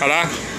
好了。